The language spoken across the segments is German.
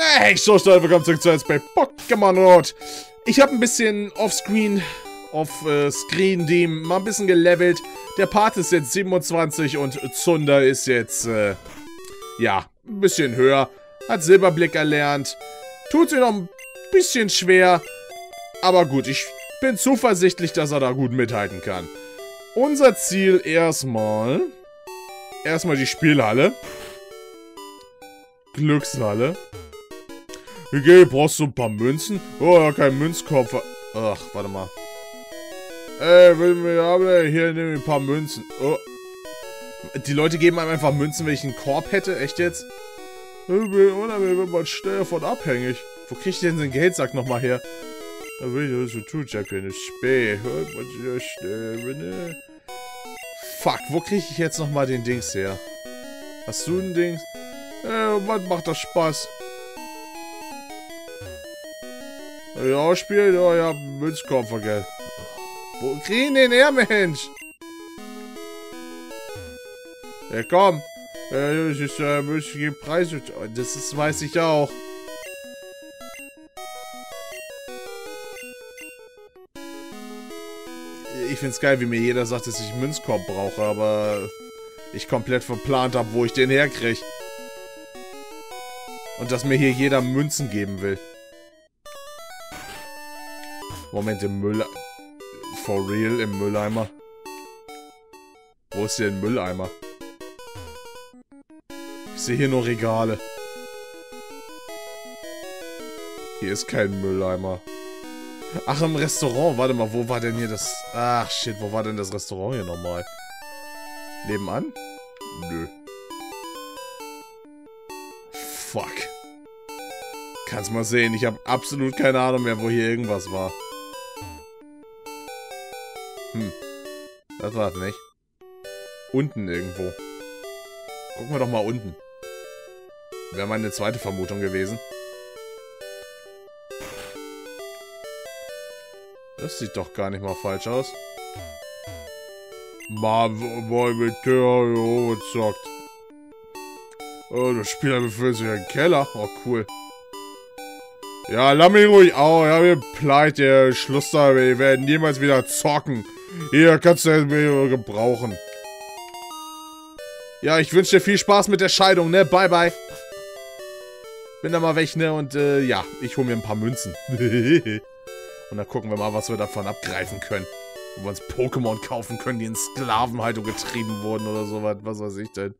Hey, so Leute, willkommen zurück zu Let's Pokémon Rot. Ich habe ein bisschen offscreen, off-screen dem mal ein bisschen gelevelt. Der Part ist jetzt 27 und Zunder ist jetzt, äh, ja, ein bisschen höher. Hat Silberblick erlernt. Tut sich noch ein bisschen schwer. Aber gut, ich bin zuversichtlich, dass er da gut mithalten kann. Unser Ziel erstmal... Erstmal die Spielhalle. Glückshalle. Okay, brauchst du ein paar Münzen? Oh, ja, kein Münzkopf. Ach, warte mal. Ey, will mir aber hier nehme ich ein paar Münzen. Oh. Die Leute geben einem einfach Münzen, wenn ich einen Korb hätte. Echt jetzt? Oder wird man schnell davon abhängig. Wo krieg ich denn den Geldsack nochmal her? Da will ich so tun, Jack, wenn ich Fuck, wo krieg ich jetzt nochmal den Dings her? Hast du ein Dings? Äh, was macht das Spaß? Ja, spielt, ja, ja, Münzkoffer, gell. Wo kriegen den her, Mensch? Ja, komm. Das ist äh, müßige Preis. Das ist, weiß ich auch. Ich find's geil, wie mir jeder sagt, dass ich einen Münzkorb brauche, aber ich komplett verplant habe, wo ich den herkriege. Und dass mir hier jeder Münzen geben will. Moment, im Müll... For real, im Mülleimer? Wo ist hier ein Mülleimer? Ich sehe hier nur Regale. Hier ist kein Mülleimer. Ach, im Restaurant. Warte mal, wo war denn hier das... Ach, shit, wo war denn das Restaurant hier nochmal? Nebenan? Nö. Fuck. Kannst mal sehen, ich habe absolut keine Ahnung mehr, wo hier irgendwas war. Hm. Das war's nicht. Unten irgendwo. Gucken wir doch mal unten. Wäre meine zweite Vermutung gewesen. Das sieht doch gar nicht mal falsch aus. Der zockt. Oh, der Spieler befindet sich im Keller. Oh, cool. Ja, lass mich ruhig auch. Ja, wir pleite, Schluss da. Wir werden niemals wieder zocken. Hier, kannst du mir gebrauchen. Ja, ich wünsche dir viel Spaß mit der Scheidung, ne? Bye, bye. Bin da mal weg, ne? Und, äh, ja, ich hole mir ein paar Münzen. Und dann gucken wir mal, was wir davon abgreifen können. Wo wir uns Pokémon kaufen können, die in Sklavenhaltung getrieben wurden oder sowas. Was weiß ich denn.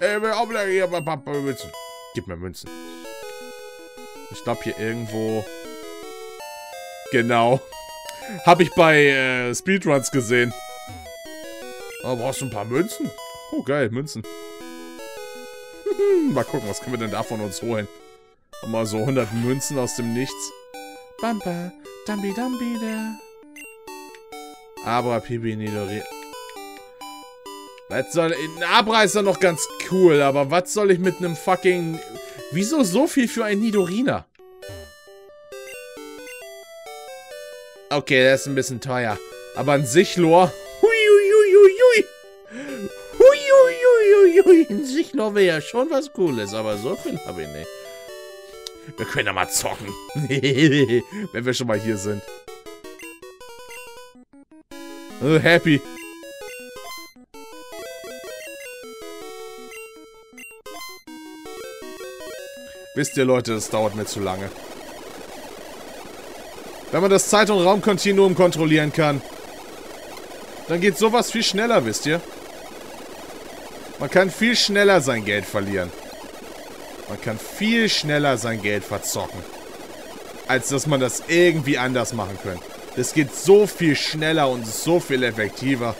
Ey, hier, Münzen. Gib mir Münzen. Ich glaube hier irgendwo... Genau. Habe ich bei äh, Speedruns gesehen. Oh, brauchst du ein paar Münzen? Oh, geil, Münzen. mal gucken, was können wir denn da von uns holen? Mal so 100 Münzen aus dem Nichts. Bampa, dambi dambi da. Abra Pibi Nidori. Was soll... Ein Abra ist ja noch ganz cool, aber was soll ich mit einem fucking... Wieso so viel für ein Nidorina? Okay, der ist ein bisschen teuer. Aber ein Sichlor... Huiuiuiui. Huiuiuiui. Ein Sichlor wäre ja schon was Cooles, aber so viel habe ich nicht. Wir können ja mal zocken. Wenn wir schon mal hier sind. Oh, happy. Wisst ihr, Leute, das dauert mir zu lange. Wenn man das Zeit- und Raumkontinuum kontrollieren kann, dann geht sowas viel schneller, wisst ihr? Man kann viel schneller sein Geld verlieren. Man kann viel schneller sein Geld verzocken. Als dass man das irgendwie anders machen könnte. Das geht so viel schneller und so viel effektiver.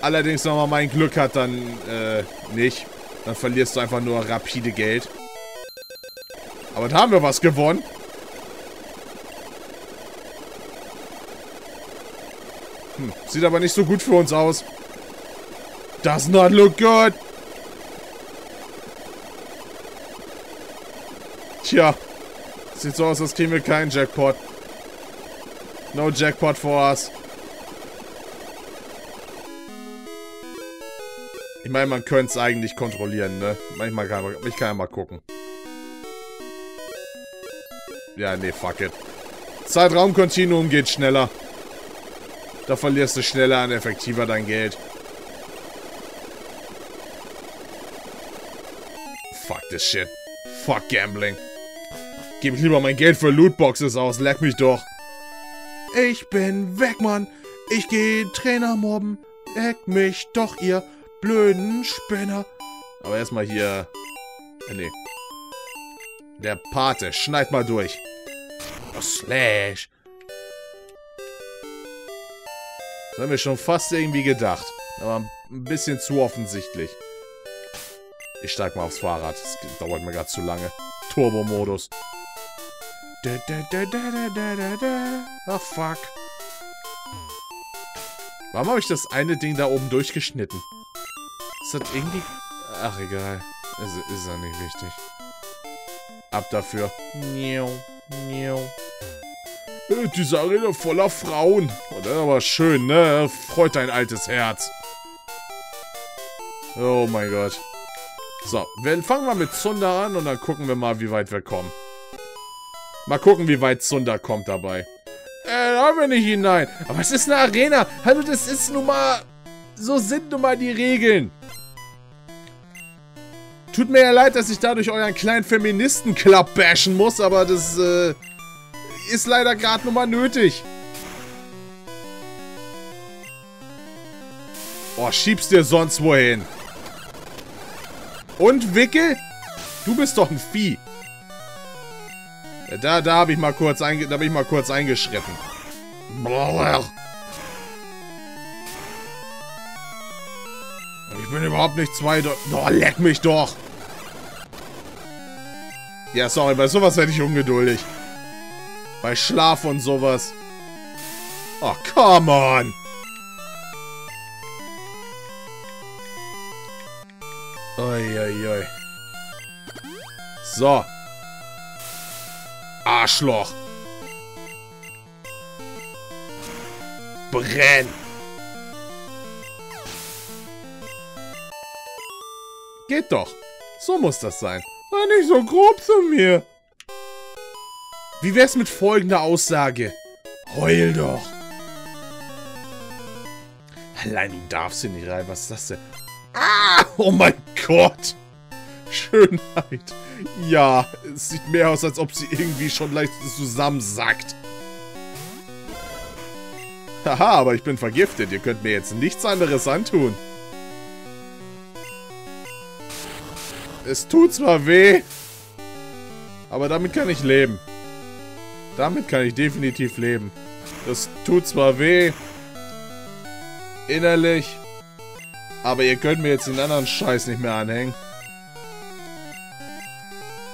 Allerdings, wenn man mein Glück hat, dann äh, nicht. Dann verlierst du einfach nur rapide Geld. Aber da haben wir was gewonnen. Hm, sieht aber nicht so gut für uns aus. Does not look good. Tja. Sieht so aus, als kriegen wir keinen Jackpot. No Jackpot for us. Ich meine, man könnte es eigentlich kontrollieren, ne? Manchmal kann man, ich kann ja mal gucken. Ja, nee, fuck it. Zeitraumkontinuum geht schneller. Da verlierst du schneller und effektiver dein Geld. Fuck this shit. Fuck Gambling. Gebe ich lieber mein Geld für Lootboxes aus, leck mich doch. Ich bin weg, Mann. Ich gehe Trainer mobben. Leck mich doch, ihr blöden Spinner. Aber erstmal hier... Äh, nee. Der Pate, schneid mal durch. Oh, Slash. Das haben wir schon fast irgendwie gedacht. Aber ein bisschen zu offensichtlich. Ich steig mal aufs Fahrrad. Das dauert mir gerade zu lange. Turbo-Modus. Oh, fuck. Warum habe ich das eine Ding da oben durchgeschnitten? Ist das irgendwie... Ach, egal. Es ist ja nicht wichtig. Ab dafür. Niau, niau. Diese Arena voller Frauen. Oh, das ist aber schön, ne? Freut dein altes Herz. Oh mein Gott. So, wir fangen wir mit Zunder an und dann gucken wir mal, wie weit wir kommen. Mal gucken, wie weit Zunder kommt dabei. Äh, da wir nicht hinein. Aber es ist eine Arena. Hallo, das ist nun mal... So sind nun mal die Regeln. Tut mir ja leid, dass ich dadurch euren kleinen Feministen-Club bashen muss, aber das, äh, ist leider gerade nun mal nötig. Oh, schiebst dir sonst wohin. Und, Wickel? Du bist doch ein Vieh. Da, da habe ich mal kurz einge da bin ich mal kurz eingeschritten. Ich bin überhaupt nicht zwei... Oh, leck mich doch! Ja, sorry, bei sowas werde ich ungeduldig. Bei Schlaf und sowas. Oh, come on! Uiuiui. So, Arschloch. Brenn. Geht doch. So muss das sein. Sei nicht so grob zu mir. Wie wär's mit folgender Aussage? Heul doch. Allein du darfst hier nicht rein. Was ist das denn? Ah! Oh mein Gott. Schönheit. Ja, es sieht mehr aus, als ob sie irgendwie schon leicht zusammensackt. Haha, aber ich bin vergiftet. Ihr könnt mir jetzt nichts anderes antun. Es tut zwar weh, aber damit kann ich leben. Damit kann ich definitiv leben. Das tut zwar weh, innerlich, aber ihr könnt mir jetzt den anderen Scheiß nicht mehr anhängen.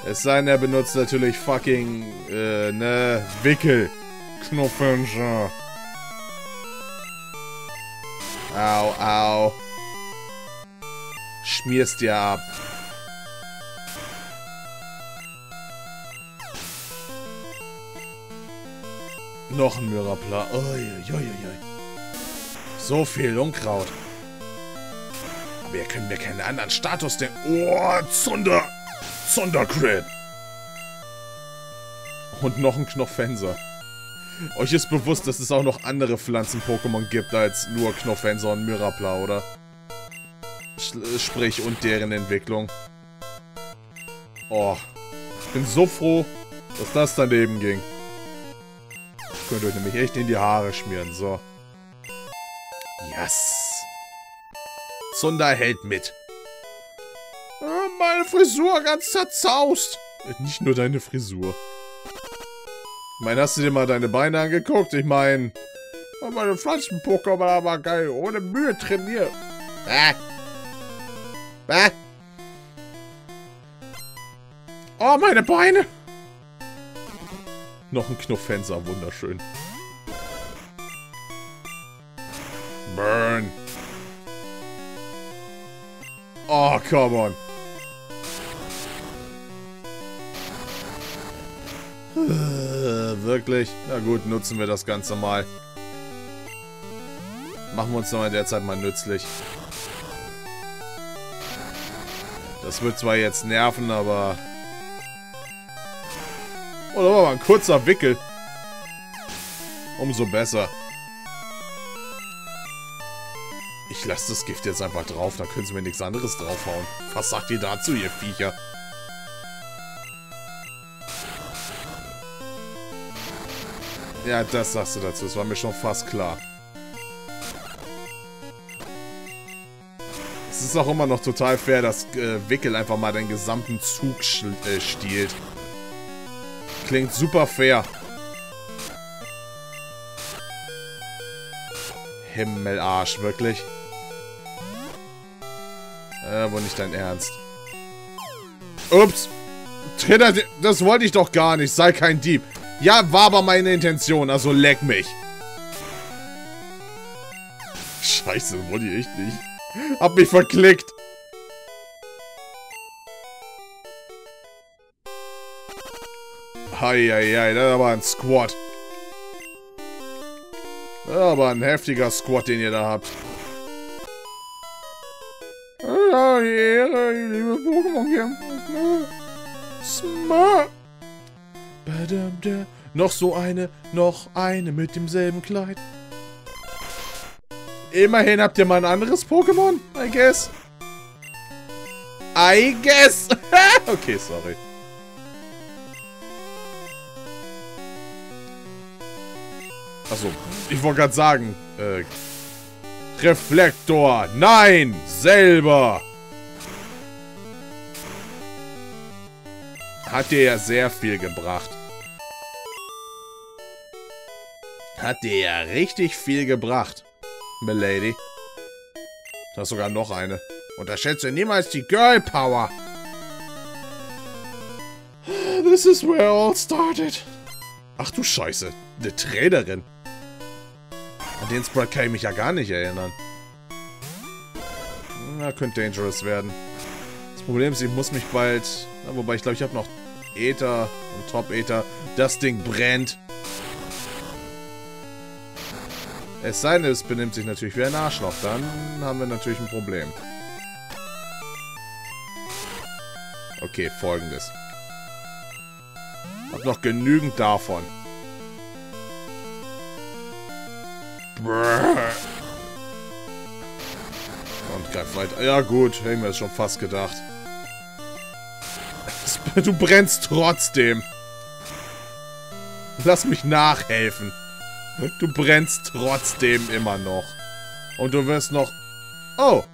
Es sei denn, er benutzt natürlich fucking, äh, ne, Wickel. Knopfhörnchen. Au, au. Schmierst dir ab. Noch ein Myrapla. So viel Unkraut. Ihr könnt mir keinen anderen Status denn... Oh, Zunder! Sondercrit. Und noch ein Knopfenser. Euch ist bewusst, dass es auch noch andere Pflanzen-Pokémon gibt als nur Knopfenser und Mirapla, oder? Sprich, und deren Entwicklung. Oh. Ich bin so froh, dass das daneben ging. Könnt euch nämlich echt in die Haare schmieren, so. Yes. Zunder hält mit meine Frisur ganz zerzaust. Nicht nur deine Frisur. Ich meine, hast du dir mal deine Beine angeguckt? Ich meine, meine Pflanzen-Pokémon aber geil, ohne Mühe trainiert. Äh. Äh. Oh, meine Beine. Noch ein Knuffenser, wunderschön. Burn. Oh, come on. Wirklich? Na gut, nutzen wir das Ganze mal. Machen wir uns noch in der Zeit mal nützlich. Das wird zwar jetzt nerven, aber... Da war mal ein kurzer Wickel. Umso besser. Ich lasse das Gift jetzt einfach drauf, da können sie mir nichts anderes draufhauen. Was sagt ihr dazu, ihr Viecher? Ja, das sagst du dazu. Das war mir schon fast klar. Es ist auch immer noch total fair, dass äh, Wickel einfach mal den gesamten Zug äh, stiehlt. Klingt super fair. Himmelarsch, wirklich? Äh, wohl nicht dein Ernst. Ups. Trainer, das wollte ich doch gar nicht. Sei kein Dieb. Ja, war aber meine Intention, also leck mich. Scheiße, wollte ich echt nicht. Hab mich verklickt. Heieiei, das aber ein Squad. Das ist aber ein heftiger Squad, den ihr da habt. Ja, liebe Pokémon-Kämpfer. Smart. Noch so eine, noch eine mit demselben Kleid. Immerhin habt ihr mal ein anderes Pokémon, I guess. I guess. okay, sorry. Achso, ich wollte gerade sagen, äh, Reflektor, nein, selber. Hat dir ja sehr viel gebracht. Hat dir ja richtig viel gebracht, Milady. Da ist sogar noch eine. Unterschätze niemals die Girl Power. This is where all started. Ach du Scheiße, eine Trainerin. An den Sprite kann ich mich ja gar nicht erinnern. Na, könnte dangerous werden. Das Problem ist, ich muss mich bald... Na, wobei, ich glaube, ich habe noch Ether und Top Ether. Das Ding brennt. Es sei denn, es benimmt sich natürlich wie ein Arschloch. Dann haben wir natürlich ein Problem. Okay, folgendes. Hab noch genügend davon. Und greif weiter. Ja gut, hätte mir das schon fast gedacht. Du brennst trotzdem. Lass mich nachhelfen. Du brennst trotzdem immer noch. Und du wirst noch... Oh.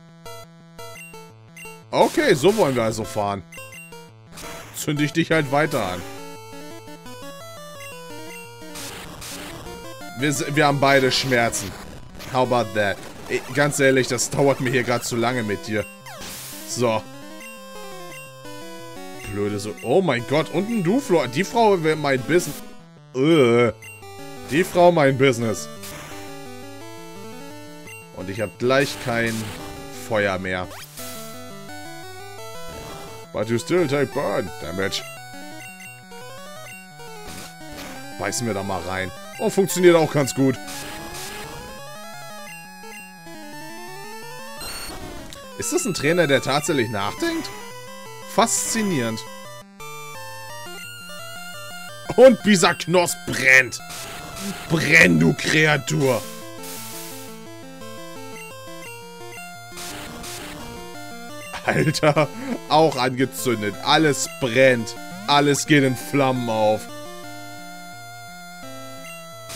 Okay, so wollen wir also fahren. Zünde ich dich halt weiter an. Wir, wir haben beide Schmerzen. How about that? Ey, ganz ehrlich, das dauert mir hier gerade zu lange mit dir. So. Blöde so. Oh mein Gott, und ein Duflo. Die Frau wäre mein Business. Ugh. Die Frau mein Business. Und ich habe gleich kein Feuer mehr. But you still take burn damage. Beißen wir da mal rein. Oh, funktioniert auch ganz gut. Ist das ein Trainer, der tatsächlich nachdenkt? Faszinierend. Und dieser Knoss brennt. Brenn, du Kreatur! Alter, auch angezündet. Alles brennt. Alles geht in Flammen auf.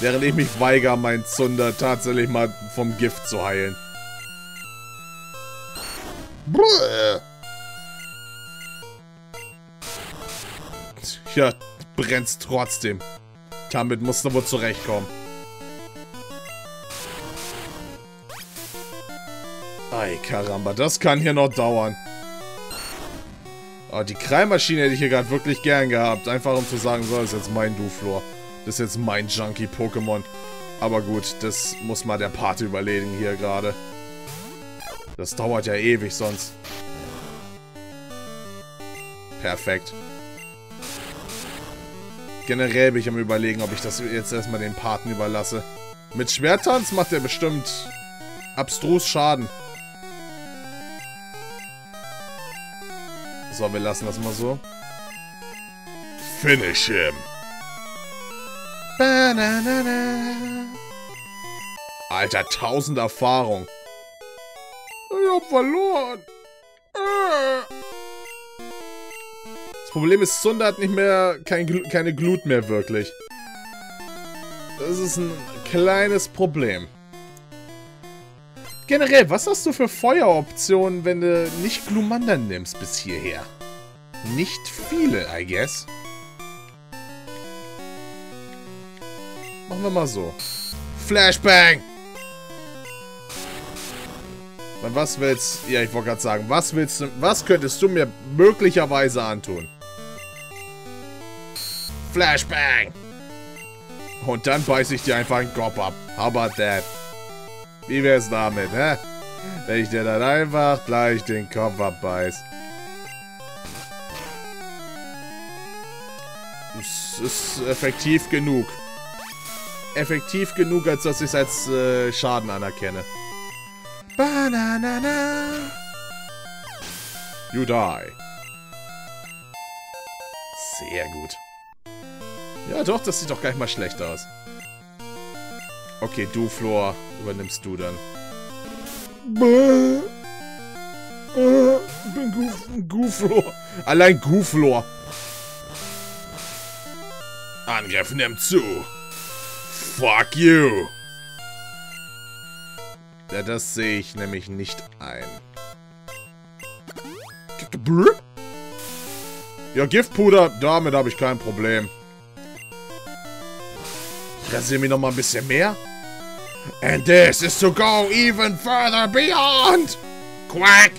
Während ich mich weigere, meinen Zunder tatsächlich mal vom Gift zu heilen. Ja, brennt's trotzdem. Damit musst du wohl zurechtkommen. Ei, Karamba, das kann hier noch dauern. Oh, die Kreilmaschine hätte ich hier gerade wirklich gern gehabt. Einfach um zu sagen, so, ist jetzt mein Duflor. Das ist jetzt mein Junkie-Pokémon. Aber gut, das muss mal der Part überlegen hier gerade. Das dauert ja ewig sonst. Perfekt. Generell bin ich am überlegen, ob ich das jetzt erstmal den Paten überlasse. Mit Schwertanz macht er bestimmt abstrus Schaden. So, wir lassen das mal so. Finish him. Alter, 1000 Erfahrung. Ich hab verloren. Das Problem ist, Sunda hat nicht mehr kein, keine Glut mehr wirklich. Das ist ein kleines Problem. Generell, was hast du für Feueroptionen, wenn du nicht Glumanda nimmst bis hierher? Nicht viele, I guess. Machen wir mal so. Flashbang! Was willst... Ja, ich wollte gerade sagen, was willst du... Was könntest du mir möglicherweise antun? Flashbang! Und dann beiße ich dir einfach einen Kopf ab. How about that? Wie wär's damit, hä? Wenn ich dir dann einfach gleich den Kopf abbeiß. Es ist effektiv genug. Effektiv genug, als dass ich es als äh, Schaden anerkenne. Bananana. You die. Sehr gut. Ja, doch, das sieht doch gar nicht mal schlecht aus. Okay, du, Flor, übernimmst du dann. Bäh. Äh, bin Goof Gooflor. Allein Gooflor. Angriff nimmt zu. Fuck you. Ja, das sehe ich nämlich nicht ein. Ja, Giftpuder, damit habe ich kein Problem. Rasier mir noch mal ein bisschen mehr. And this is to go even further beyond. Quack.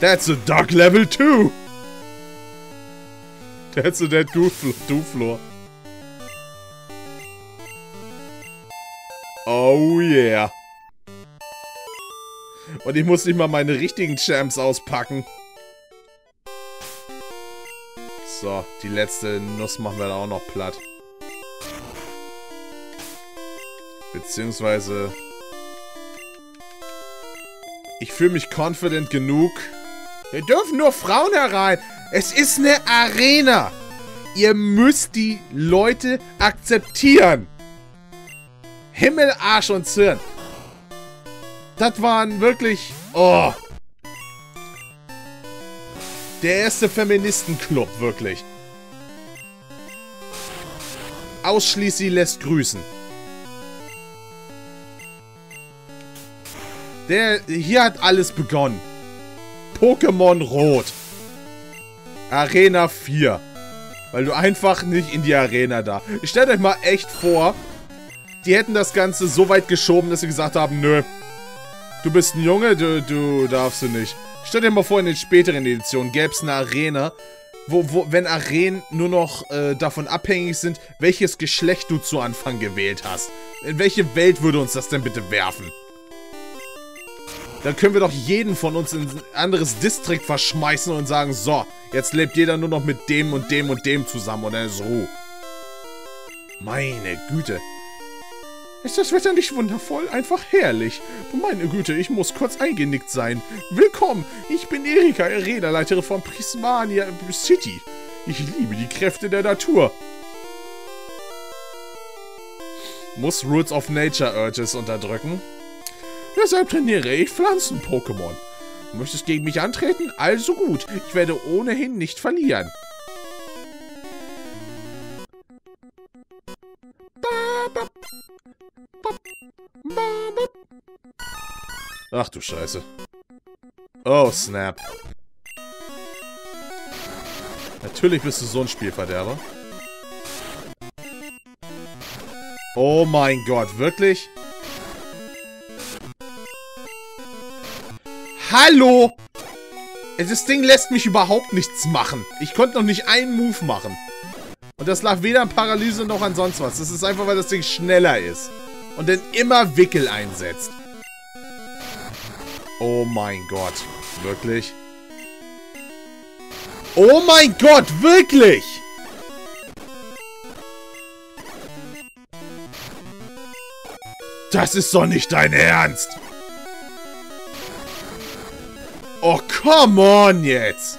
That's a duck level 2. That's a dead Dooflor. Oh yeah. Und ich muss nicht mal meine richtigen Champs auspacken. So, die letzte Nuss machen wir da auch noch platt. Beziehungsweise... Ich fühle mich confident genug. Wir dürfen nur Frauen herein. Es ist eine Arena. Ihr müsst die Leute akzeptieren. Himmel, Arsch und Zwirn. Das waren wirklich... Oh... Der erste Feministenclub, wirklich. Ausschließlich lässt grüßen. Der, hier hat alles begonnen. Pokémon Rot. Arena 4. Weil du einfach nicht in die Arena da. Stellt euch mal echt vor, die hätten das Ganze so weit geschoben, dass sie gesagt haben, nö. Du bist ein Junge, du, du darfst du nicht. Stell dir mal vor, in den späteren Editionen gäbe es eine Arena, wo, wo, wenn Arenen nur noch äh, davon abhängig sind, welches Geschlecht du zu Anfang gewählt hast. In welche Welt würde uns das denn bitte werfen? Dann können wir doch jeden von uns in ein anderes Distrikt verschmeißen und sagen, so, jetzt lebt jeder nur noch mit dem und dem und dem zusammen und dann ist Ruhe. Meine Güte. Ist das Wetter nicht wundervoll? Einfach herrlich. Meine Güte, ich muss kurz eingenickt sein. Willkommen, ich bin Erika, Räderleiterin von Prismania City. Ich liebe die Kräfte der Natur. Muss Roots of Nature Urges unterdrücken. Deshalb trainiere ich Pflanzen-Pokémon. Du möchtest gegen mich antreten? Also gut, ich werde ohnehin nicht verlieren. Ach du Scheiße. Oh, snap. Natürlich bist du so ein Spielverderber. Oh mein Gott, wirklich? Hallo! Das Ding lässt mich überhaupt nichts machen. Ich konnte noch nicht einen Move machen. Und das lag weder an Paralyse noch an sonst was. Das ist einfach, weil das Ding schneller ist. Und dann immer Wickel einsetzt. Oh mein Gott. Wirklich? Oh mein Gott, wirklich! Das ist doch nicht dein Ernst! Oh, come on jetzt.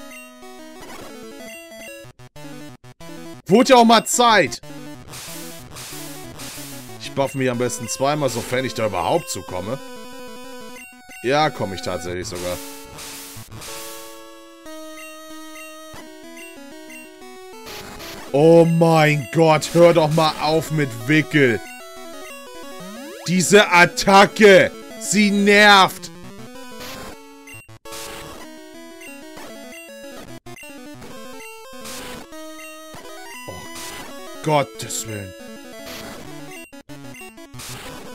Wurde ja auch mal Zeit. Ich buff mich am besten zweimal, sofern ich da überhaupt zukomme. Ja, komme ich tatsächlich sogar. Oh mein Gott, hör doch mal auf mit Wickel. Diese Attacke, sie nervt. Gottes Willen.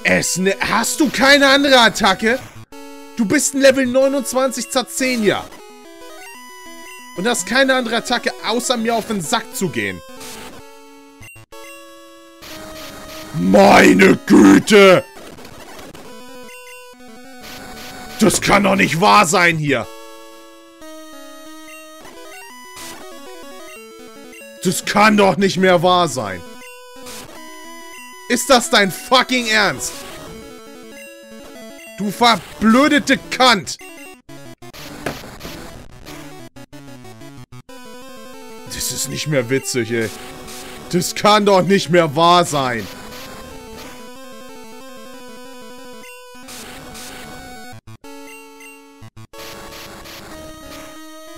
Es ne Hast du keine andere Attacke? Du bist ein Level 29 Zazenia. Und hast keine andere Attacke, außer mir auf den Sack zu gehen. Meine Güte! Das kann doch nicht wahr sein hier! Das kann doch nicht mehr wahr sein! Ist das dein fucking Ernst? Du verblödete Kant! Das ist nicht mehr witzig, ey. Das kann doch nicht mehr wahr sein.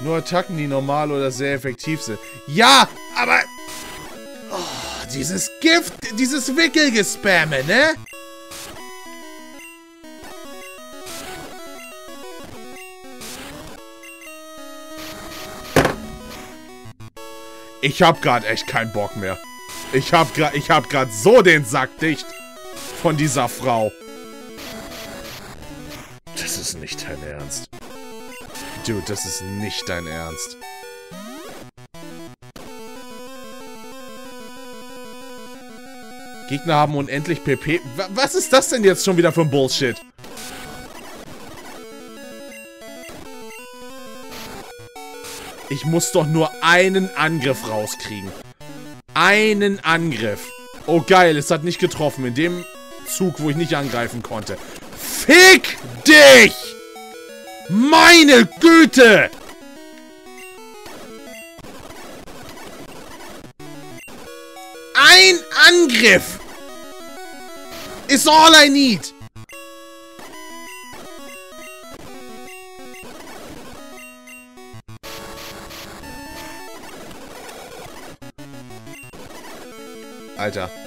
Nur Attacken, die normal oder sehr effektiv sind. Ja, aber... Oh, dieses Gift, dieses Wickelgespamme, ne? Ich hab grad echt keinen Bock mehr. Ich hab ich hab grad so den Sack dicht von dieser Frau. Das ist nicht dein Ernst. Dude, das ist nicht dein Ernst. Gegner haben unendlich PP. Was ist das denn jetzt schon wieder für ein Bullshit? Ich muss doch nur einen Angriff rauskriegen. Einen Angriff. Oh geil, es hat nicht getroffen. In dem Zug, wo ich nicht angreifen konnte. Fick dich! Meine Güte! Ein Angriff! Is all I need! Alter.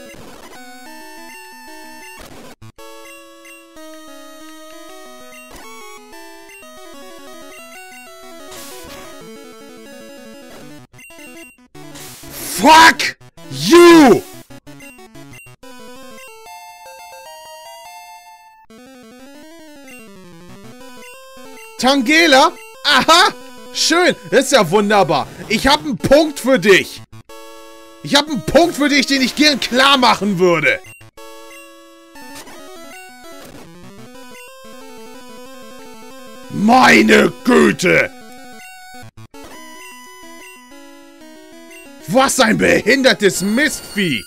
Fuck you! Tangela? Aha! Schön, das ist ja wunderbar. Ich habe einen Punkt für dich. Ich habe einen Punkt für dich, den ich gern klar machen würde. Meine Güte! Was ein behindertes Mistvieh!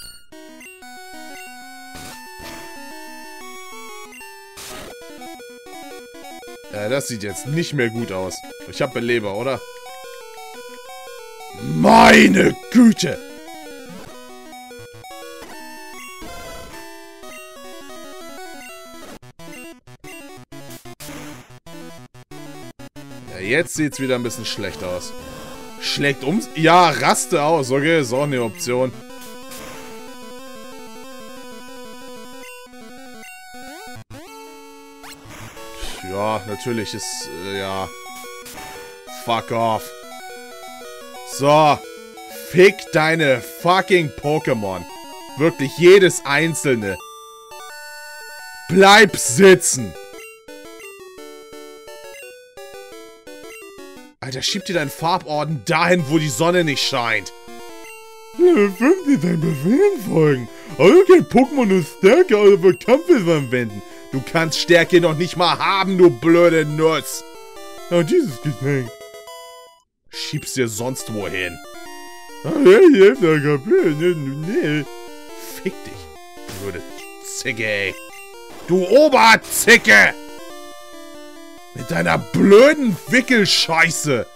Ja, das sieht jetzt nicht mehr gut aus. Ich habe Beleber, oder? Meine Güte! jetzt sieht es wieder ein bisschen schlecht aus. Schlägt um... Ja, raste aus. Okay, ist auch eine Option. Ja, natürlich ist... Äh, ja... Fuck off. So. Fick deine fucking Pokémon. Wirklich jedes einzelne. Bleib sitzen. Alter, schieb dir deinen Farborden dahin, wo die Sonne nicht scheint. 5 ist ein Befehlen folgen. Also kein Pokémon nur Stärke für Kampfe anwenden. Du kannst Stärke noch nicht mal haben, du blöde Nuss. Oh, dieses Geschenk. Schieb's dir sonst wohin. Ah, kapiert. Nee, nee. Fick dich, blöde Zicke, ey. Du Oberzicke! Mit deiner blöden Wickelscheiße.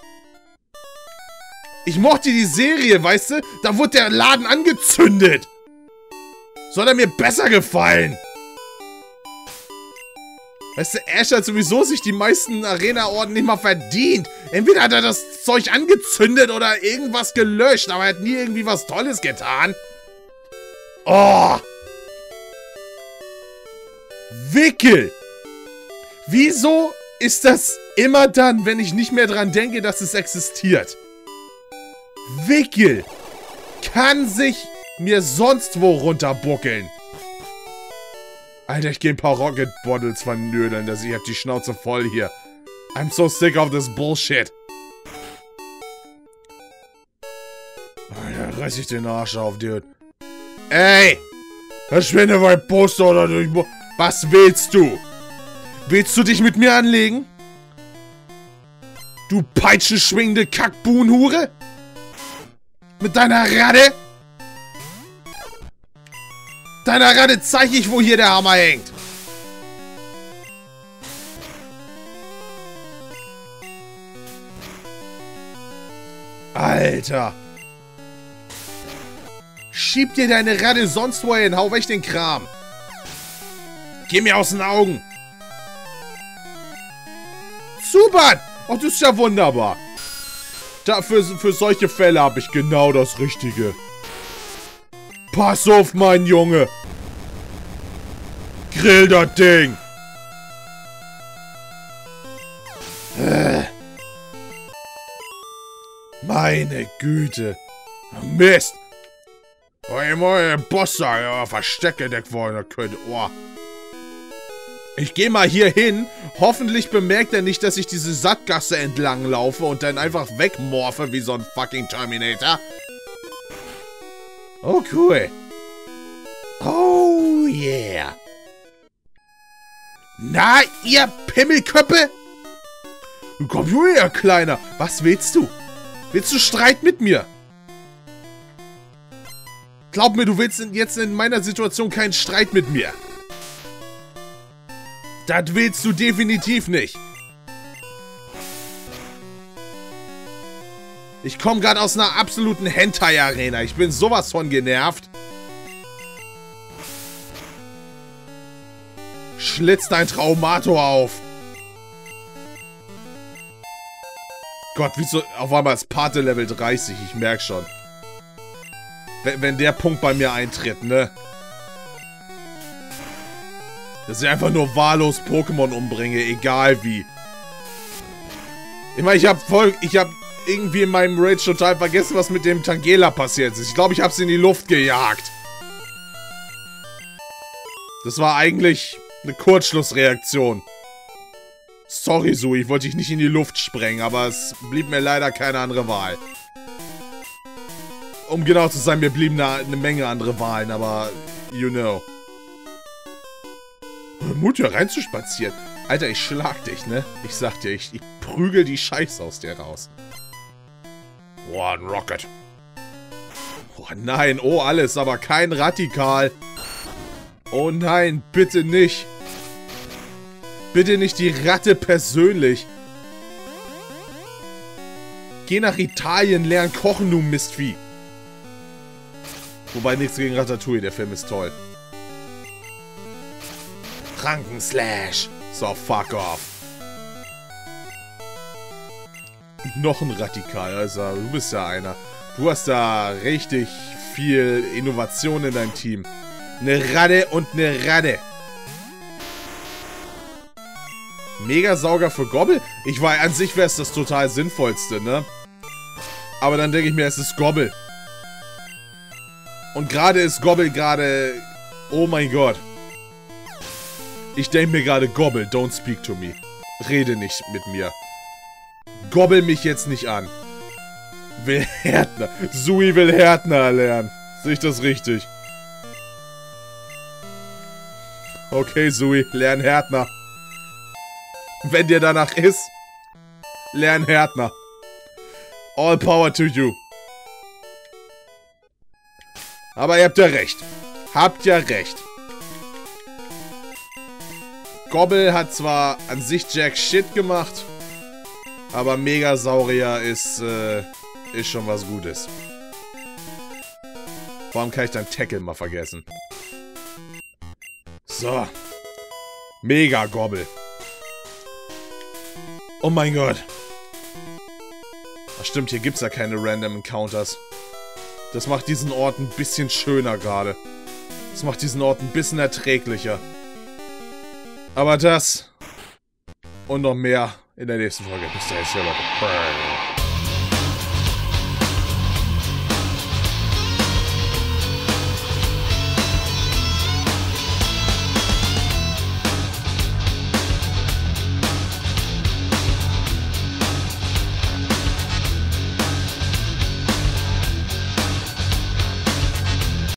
Ich mochte die Serie, weißt du? Da wurde der Laden angezündet. Soll er mir besser gefallen? Weißt du, Ash hat sowieso sich die meisten Arena-Orden nicht mal verdient. Entweder hat er das Zeug angezündet oder irgendwas gelöscht, aber er hat nie irgendwie was Tolles getan. Oh! Wickel! Wieso ist das immer dann, wenn ich nicht mehr dran denke, dass es existiert? Wickel kann sich mir sonst wo runterbuckeln. Alter, ich gehe ein paar Rocket Bottles vernödeln, dass ich hab die Schnauze voll hier. I'm so sick of this bullshit. Alter, reiß ich den Arsch auf, Dude. Ey! Verschwinde mein Poster oder durch... Was willst du? Willst du dich mit mir anlegen? Du peitschenschwingende Kackbuhnhure? Mit deiner Radde? Deiner Radde zeige ich, wo hier der Hammer hängt. Alter. Schieb dir deine Radde sonst wohin. Hau weg den Kram. Geh mir aus den Augen. Super. Oh, das ist ja wunderbar. Dafür, für solche Fälle habe ich genau das Richtige. Pass auf, mein Junge. Grill das Ding. Äh. Meine Güte. Mist. Oh, immer Boss ja, versteckgedeckt worden, könnte. Oh. Ich gehe mal hier hin. Hoffentlich bemerkt er nicht, dass ich diese Sackgasse entlang laufe und dann einfach wegmorfe wie so ein fucking Terminator. Oh, cool. Oh, yeah. Na, ihr Pimmelköppe? Komm her, Kleiner. Was willst du? Willst du Streit mit mir? Glaub mir, du willst jetzt in meiner Situation keinen Streit mit mir. Das willst du definitiv nicht. Ich komme gerade aus einer absoluten Hentai-Arena. Ich bin sowas von genervt. Schlitzt dein Traumator auf. Gott, wieso auf einmal ist Pate Level 30? Ich merke schon. Wenn, wenn der Punkt bei mir eintritt, ne? Dass ich einfach nur wahllos Pokémon umbringe, egal wie. Ich meine, ich habe voll... Ich habe irgendwie in meinem Rage total vergessen, was mit dem Tangela passiert ist. Ich glaube, ich habe es in die Luft gejagt. Das war eigentlich eine Kurzschlussreaktion. Sorry, Sui, ich wollte dich nicht in die Luft sprengen, aber es blieb mir leider keine andere Wahl. Um genau zu sein, mir blieben eine, eine Menge andere Wahlen, aber you know. Mut hier reinzuspazieren. Alter, ich schlag dich, ne? Ich sag dir, ich, ich prügel die Scheiße aus dir raus. Ein Rocket. Oh nein, oh alles, aber kein Radikal. Oh nein, bitte nicht. Bitte nicht die Ratte persönlich. Geh nach Italien, lern kochen, du Mistvieh. Wobei nichts gegen Ratatouille, der Film ist toll. Krankenslash. So, fuck off. Noch ein Radikal, also du bist ja einer. Du hast da richtig viel Innovation in deinem Team. Eine Radde und eine Radde. Megasauger für Gobble? Ich war an sich wäre es das total sinnvollste, ne? Aber dann denke ich mir, es ist Gobble. Und gerade ist Gobble gerade... Oh mein Gott. Ich denke mir gerade, Gobble, don't speak to me. Rede nicht mit mir. Gobbel mich jetzt nicht an. Will Härtner. Sui will Härtner lernen. Sehe ich das richtig? Okay, Sui, lern Härtner. Wenn dir danach ist, lern Härtner. All power to you. Aber ihr habt ja recht. Habt ja recht. Gobble hat zwar an sich Jack Shit gemacht, aber Megasaurier ist, äh, ist schon was Gutes. Warum kann ich dann Tackle mal vergessen? So. Mega Gobble. Oh mein Gott. Ach stimmt, hier gibt's ja keine Random Encounters. Das macht diesen Ort ein bisschen schöner gerade. Das macht diesen Ort ein bisschen erträglicher. Aber das und noch mehr in der nächsten Folge. Bis dahin, Leute.